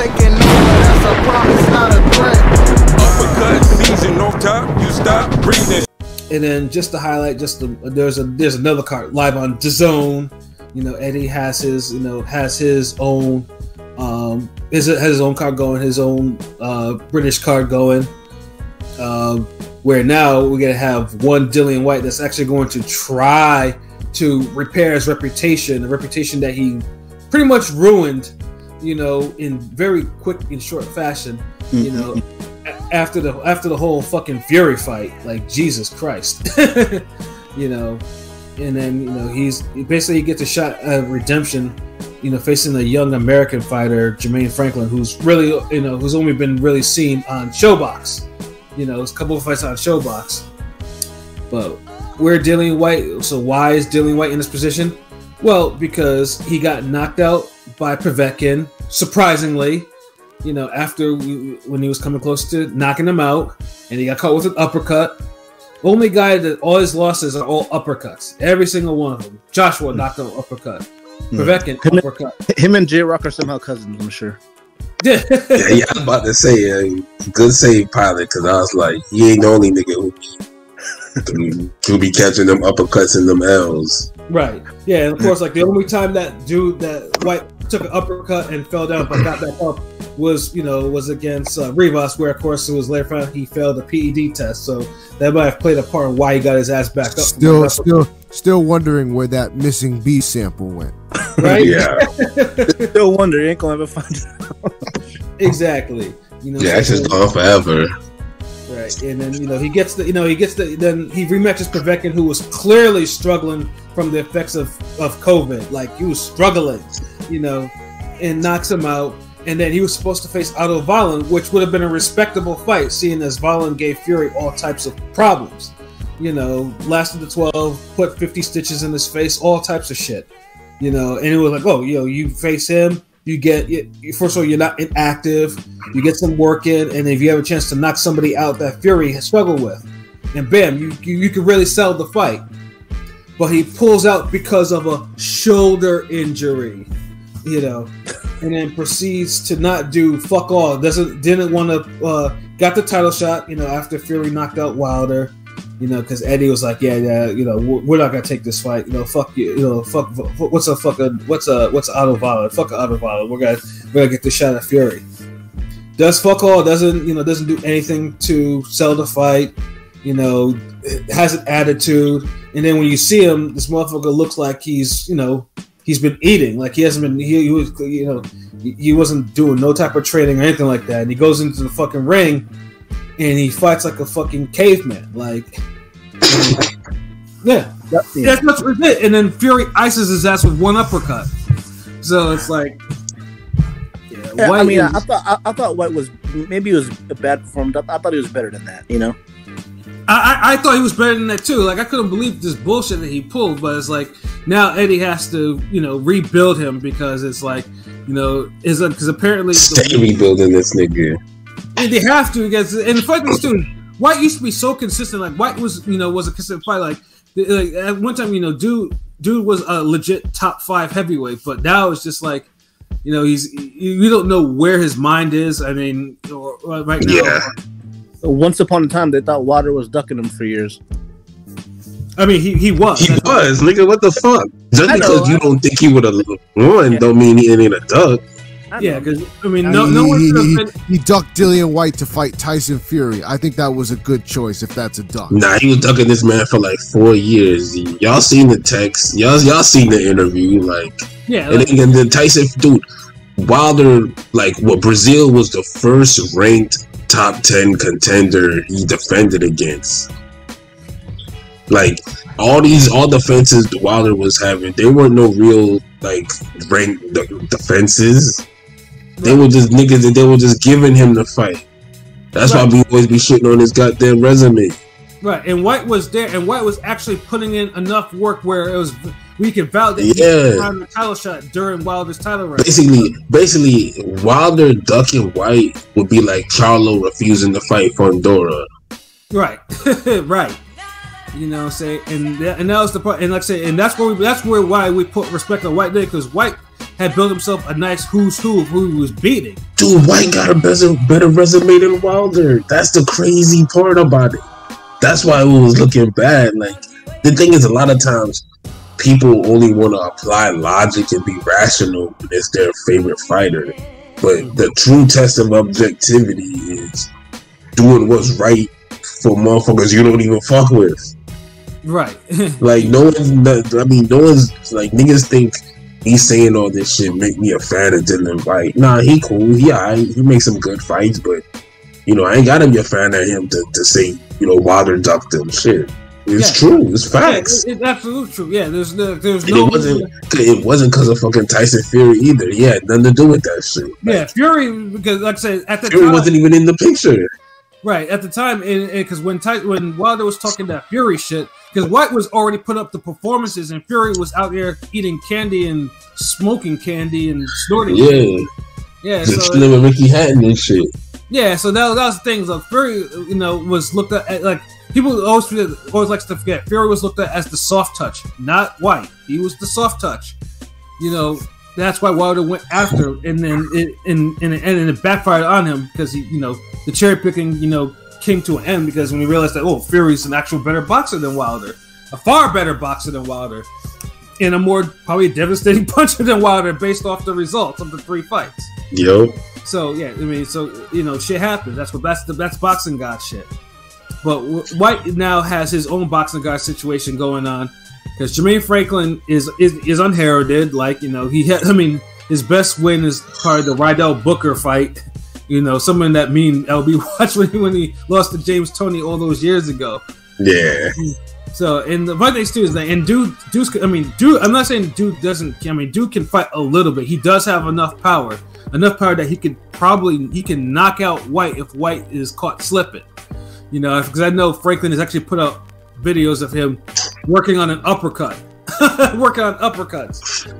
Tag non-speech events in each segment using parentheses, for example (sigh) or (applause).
taking over, that's a promise, not a threat. Uppercut season, no top, you stop breathing. And then just to highlight, just the, there's a there's another card live on DAZN. You know, Eddie has his you know has his own um his has his own card going, his own uh British card going. Um, where now we're gonna have one Dillian Whyte that's actually going to try to repair his reputation, the reputation that he pretty much ruined, you know, in very quick and short fashion. You mm-hmm. know, after the after the whole fucking Fury fight, like Jesus Christ, (laughs) you know, and then you know he's basically he gets a shot at redemption, you know, facing a young American fighter, Jermaine Franklin, who's really you know who's only been really seen on ShoBox, you know, a couple of fights on ShoBox, but where Dillian Whyte. So why is Dillian Whyte in this position? Well, because he got knocked out by Povetkin, surprisingly. You know, after we, when he was coming close to knocking him out, and he got caught with an uppercut. Only guy that all his losses are all uppercuts. Every single one of them. Joshua knocked out uppercut. Povetkin Him- uppercut. Him and J Rock are somehow cousins, I'm sure. (laughs) Yeah, yeah, I'm about to say, uh, good save, pilot, because I was like, he ain't the only nigga who be, who be catching them uppercuts and them L's. Right. Yeah, and of course, like the only time that dude that Whyte took an uppercut and fell down but got back up was, you know, was against uh, Rivas, where of course it was later found he failed the PED test. So that might have played a part in why he got his ass back up. Still, still, still wondering where that missing B sample went. (laughs) right. Yeah, (laughs) Still wonder, you ain't gonna ever find it. exactly. You know, yeah, that's just gone forever. Right, and then you know he gets the you know he gets the then he rematches Povetkin, who was clearly struggling from the effects of of COVID. Like he was struggling, you know, and knocks him out. And then he was supposed to face Otto Wallin, which would have been a respectable fight, seeing as Wallin gave Fury all types of problems. You know, lasted the twelve, put fifty stitches in his face, all types of shit. You know, and it was like, oh, you know, you face him, you get first of all, you're not inactive, you get some work in, and if you have a chance to knock somebody out that Fury has struggled with, and bam, you you, you can really sell the fight. But he pulls out because of a shoulder injury, you know, and then proceeds to not do fuck all. Doesn't didn't want to uh, got the title shot, you know, after Fury knocked out Wilder. You know, because Eddie was like, "Yeah, yeah, you know, we're not gonna take this fight. You know, fuck you. You know, fuck. What's a fucking what's a what's Otto Wallin? Fuck Otto Wallin. We're gonna we're gonna get the shot at Fury." Does fuck all. Doesn't you know? Doesn't do anything to sell the fight. You know, has an attitude, and then when you see him, this motherfucker looks like he's you know he's been eating. Like he hasn't been. He, he was you know he- wasn't doing no type of training or anything like that. And he goes into the fucking ring, and he fights like a fucking caveman. Like, yeah, that's much was it. And then Fury ices his ass with one uppercut. So it's like, yeah, Yeah, I mean, I, is- I thought I, I thought Whyte was maybe it was a bad performance. I, I thought he was better than that. You know, I, I, I thought he was better than that too. Like I couldn't believe this bullshit that he pulled, but it's like now Eddie has to, you know, rebuild him because it's like, you know, is because apparently Stay rebuilding this nigga. And they have to because and the funny thing too, Whyte used to be so consistent. Like Whyte was, you know, was a consistent fight. Like, like at one time, you know, dude, dude was a legit top five heavyweight, but now it's just like, you know, he's you don't know where his mind is. I mean, or, or right now, Yeah. once upon a time they thought Wilder was ducking him for years. I mean, he he was. He That's- was, nigga. What the fuck? Just I know, because you I- don't think he would have won, don't mean he ain't a duck. Yeah, because I mean, no, no one he, he- have been. he ducked Dillian Whyte to fight Tyson Fury. I think that was a good choice if that's a duck. Nah, he was ducking this man for like four years. Y'all seen the text? Y'all y'all seen the interview? Like, Yeah, and like, then, and then Tyson, dude, Wilder, like, what Breazeale was the first ranked top ten contender he defended against. Like all these all defenses Wilder was having, they weren't no real like ranked de- defenses. They were just niggas that they were just giving him the fight. That's why we always be shitting on his goddamn resume. right. And Whyte was there, and Whyte was actually putting in enough work where it was we can validate Yeah. the title shot during Wilder's title run. Basically, basically, Wilder ducking Whyte would be like Charlo refusing to fight Fundora. Right, (laughs) right. You know, say, and that, and that was the part, and like I say, and that's where we, that's where why we put respect on Whyte because Whyte had built himself a nice who's who of who he was beating. Dude, Whyte got a better, better resume than Wilder. That's the crazy part about it. That's why it was looking bad. Like the thing is, a lot of times people only want to apply logic and be rational when it's their favorite fighter. But the true test of objectivity is doing what's right for motherfuckers you don't even fuck with. Right. (laughs) Like no one's, not- I mean, no one's like niggas think he's saying all this shit make me a fan of Dylan Whyte. Nah, he cool. He alright. He makes some good fights, but you know, I ain't gotta be a fan of him to, to say you know Wilder ducked him. Shit, it's Yeah. true. It's facts. it- it's absolutely true. Yeah, there's no, there's And no. it wasn't. It wasn't because of fucking Tyson Fury either. Yeah, nothing to do with that shit. Yeah, Fury because like I said at the Fury time, wasn't even in the picture. Right at the time, because when Ty, when Wilder was talking that Fury shit, because Whyte was already put up the performances, and Fury was out there eating candy and smoking candy and snorting. Yeah, yeah. just So with Ricky Hatton and shit. yeah, so that, that was the thing. Fury, you know, was looked at at, like people always forget, always likes to forget. Fury was looked at as the soft touch, not Whyte. He was the soft touch. You know, that's why Wilder went after, and then it and and, and it backfired on him because he, you know, the cherry picking, you know, came to an end because when he realized that oh, Fury's an actual better boxer than Wilder, a far better boxer than Wilder, and a more probably devastating (laughs) puncher than Wilder based off the results of the three fights. Yo, So yeah, I mean, so you know, shit happens. That's what that's the that's boxing god shit. But Whyte now has his own boxing god situation going on because Jermaine Franklin is is is unheralded. Like you know, he had. I mean, his best win is probably the Rydell Booker fight. You know, someone that mean LB (laughs) watched when he, when he lost to James Toney all those years ago. yeah, So, and the funny thing too is that, and dude, Dude's, I mean, dude, I'm not saying dude doesn't, I mean, dude can fight a little bit. He does have enough power, enough power that he could probably, he can knock out Whyte if Whyte is caught slipping. You know, because I know Franklin has actually put out videos of him working on an uppercut, (laughs) working on uppercuts.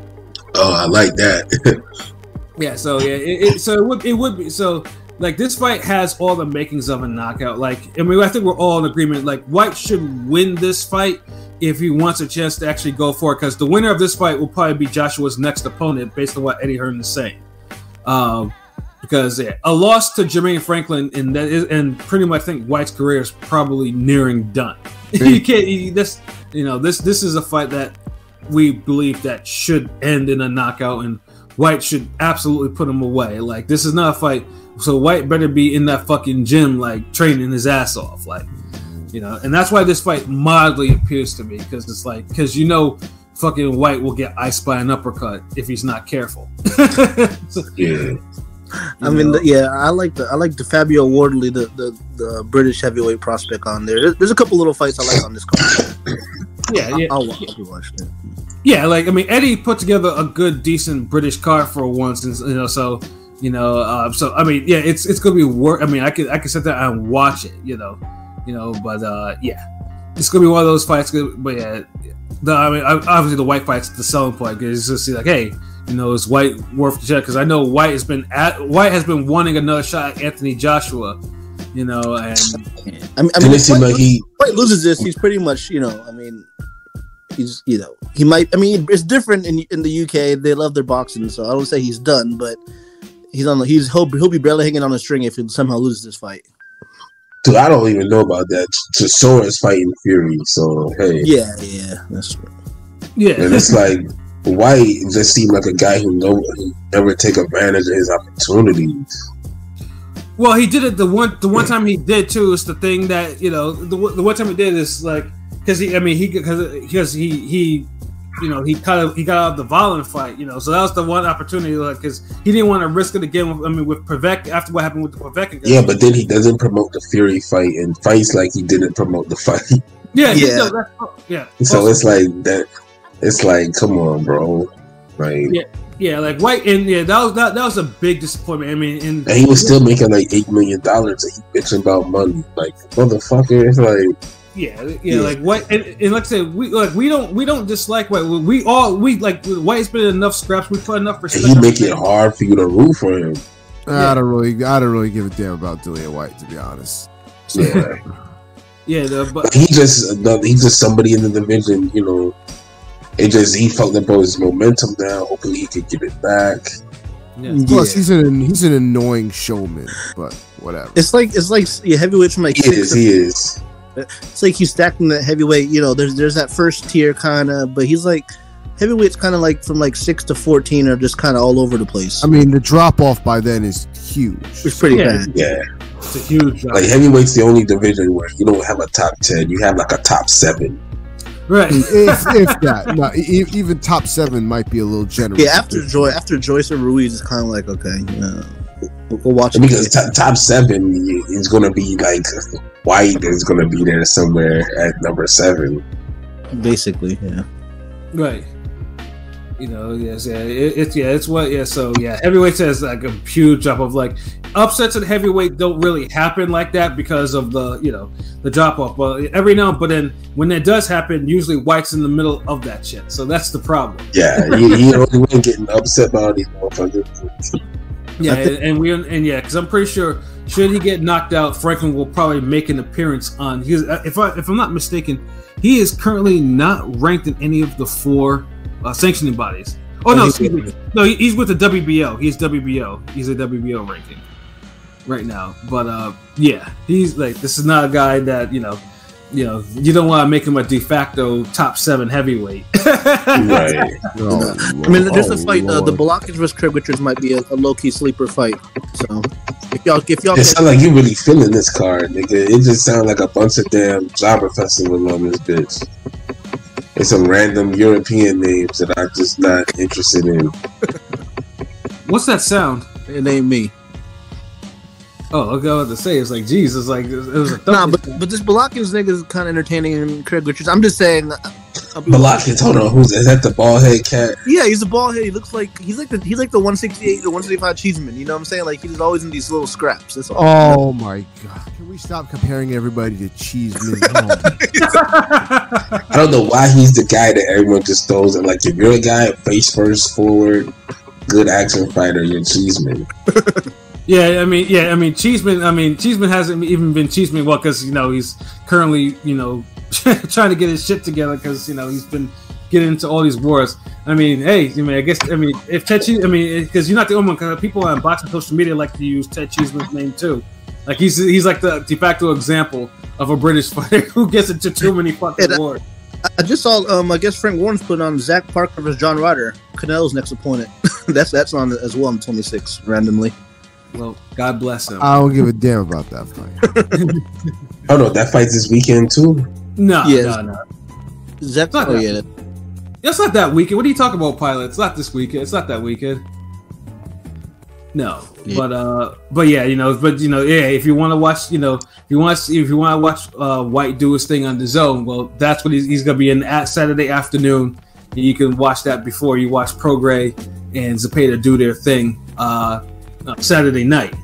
oh, I like that. (laughs) Yeah, so yeah, it, it, so it would it would be so like this fight has all the makings of a knockout. Like, I mean, I think we're all in agreement. Like, Whyte should win this fight if he wants a chance to actually go for it. Because the winner of this fight will probably be Joshua's next opponent, based on what Eddie Hearn is saying. Um, because yeah, a loss to Jermaine Franklin and that is, and pretty much I think Whyte's career is probably nearing done. (laughs) you can't you, this you know this this is a fight that we believe that should end in a knockout and Whyte should absolutely put him away. Like this is not a fight, so Whyte better be in that fucking gym, like training his ass off, like you know. And that's why this fight mildly appears to me because it's like because you know, fucking Whyte will get iced by an uppercut if he's not careful. So, (laughs) yeah, I mean, the, yeah, I like the I like the Fabio Wardley, the, the the British heavyweight prospect on there. There's, there's a couple little fights I like on this card. Yeah, yeah, I'll, I'll be watching it. yeah. Like I mean, Eddie put together a good, decent British card for once, and you know, so you know, uh, so I mean, yeah, it's it's gonna be work. I mean, I could I could sit there and watch it, you know, you know, but uh, yeah, it's gonna be one of those fights. But yeah, the I mean, obviously the Whyte fight's the selling point because it's just see like, hey, you know, is Whyte worth the shot? Because I know Whyte has been at Whyte has been wanting another shot at Anthony Joshua, you know, and I mean, I mean and it if Whyte, like he. Whyte loses this, he's pretty much, you know, I mean, he's, you know, he might. I mean, it's different in in the UK. They love their boxing, so I don't say he's done, but he's on. the He's he'll, he'll be barely hanging on a string if he somehow loses this fight. Dude, I don't even know about that. Chisora is fighting Fury, so hey. Yeah, yeah, that's true. yeah, And it's like Whyte just seemed like a guy who know who never take advantage of his opportunities. Well, he did it the one the one time he did too. Is the thing that you know the the one time he did is like because he I mean he because because he he you know he kind of he got out of the violent fight you know so that was the one opportunity like because he didn't want to risk it again with, I mean with Prevec after what happened with the Prevec Yeah, but then he doesn't promote the Fury fight and fights like he didn't promote the fight. yeah Yeah. yeah no, that's, yeah so it's like that. It's like, come on, bro. Like, Yeah. Yeah like Whyte and yeah that was that, that was a big disappointment I mean and and he was still making like eight million dollars, and he bitching about money. Like, motherfucker, it's like, Yeah, yeah, Yeah. like Whyte, and, and like I said, we like we don't we don't dislike Whyte. We, we all we like Whyte's been enough scraps. We put enough and respect. he make it hard for you to root for him. I don't really, I don't really give a damn about Dillian Whyte, to be honest. Yeah. (laughs) Yeah, the, but he just he just somebody in the division, you know. It just he felt about his momentum now. Hopefully he could get it back. Yeah. Plus, Yeah. he's an he's an annoying showman, but whatever. It's like it's like yeah, heavyweights from like He six is. He is. it's like he's stacking the heavyweight. You know, there's there's that first tier kind of, but he's like heavyweight's kind of like from like six to fourteen are just kind of all over the place. I mean, the drop off by then is huge. it's pretty Yeah. bad. Yeah. It's a huge drop. Like heavyweight's the only division where you don't have a top ten. You have like a top seven. Right. if, if that, no, e- even top seven might be a little generous. Yeah, after Joy, after Joyce or Ruiz, it's kind of like okay, yeah, we'll, we'll watch it. Because top, top seven is going to be like Whyte is going to be there somewhere at number seven. basically, yeah. Right. You know, yes, yeah, it, it's yeah, it's what, yeah. So yeah, heavyweight has like a huge drop of like upsets at heavyweight don't really happen like that because of the you know the drop off. But every now, but then when that does happen, usually Whyte's in the middle of that shit. So that's the problem. Yeah, he, he only one getting upset by all these motherfuckers. Yeah, and, and we and yeah, because I'm pretty sure should he get knocked out, Franklin will probably make an appearance on. He's uh, if I if I'm not mistaken, he is currently not ranked in any of the four uh, sanctioning bodies. Oh no, excuse me. no, he's with the WBO. He's WBO. He's a WBO ranking right now. But uh, yeah, he's like this is not a guy that you know. You know, you don't want to make him a de facto top seven heavyweight. (laughs) Right. (laughs) Oh, I mean, there's oh, a fight. Uh, the Lord. Balakis versus Craig Richards might be a, a low key sleeper fight. So if y'all, if y'all, It sounds like you really feeling this card, nigga. It just sounds like a bunch of damn jobber festival on this bitch. It's some random European names that I'm just not interested in. What's that sound? it ain't me. Oh, I got to say, it's like Jesus, like it was a Nah, but but this Balakis nigga is kind of entertaining. And Craig Richards, I'm just saying. I'll be- Balakis, hold on, who's is that? The bald head cat? Yeah, he's a bald head. He looks like he's like the he's like the 168 or 165 cheeseman. You know what I'm saying? Like he's always in these little scraps. That's all. Oh my god! Can we stop comparing everybody to Cheeseman? (laughs) Oh, (laughs) I don't know why he's the guy that everyone just throws in. Like, if you're a guy face first forward, good action fighter, you're Cheeseman. (laughs) Yeah, I mean, yeah, I mean, Cheeseman. I mean, Cheeseman hasn't even been Cheeseman well because you know he's currently you know (laughs) trying to get his shit together because you know he's been getting into all these wars. I mean, hey, I mean, I guess I mean if Ted, I mean, because you're not the only one. Cause people on boxing social media like to use Ted Cheeseman's name too. Like he's he's like the de facto example of a British (laughs) fighter who gets into too many fucking wars. I just saw. Um, I guess Frank Warren's put on Zach Parker versus John Ryder, Canelo's next opponent. (laughs) that's that's on as well on 26 randomly. Well, God bless him. I don't give a damn about that fight. Oh no, that fight's this weekend too. No, yes. no, no. Zach. Not that- yeah. It's not that weekend. What are you talking about, pilot? It's not this weekend. It's not that weekend. No, Yeah. but uh, but yeah, you know, but you know, yeah. If you want to watch, you know, if you want, if you want to watch uh, Whyte do his thing on DAZN, well, that's what he's, he's gonna be in at Saturday afternoon. You can watch that before you watch Prograis and Zepeda do their thing uh, uh, Saturday night.